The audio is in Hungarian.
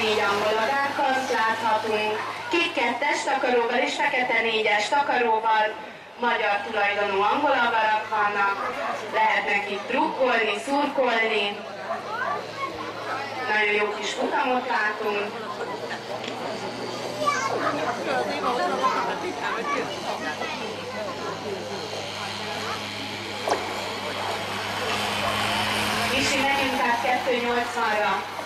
angolagákat láthatunk, kék takaróval és fekete négyes takaróval, magyar tulajdonú angolagarak vannak, lehetnek itt drukkolni, szurkolni, nagyon jó kis futamot látunk. Kicsi megyünk át 280-ra.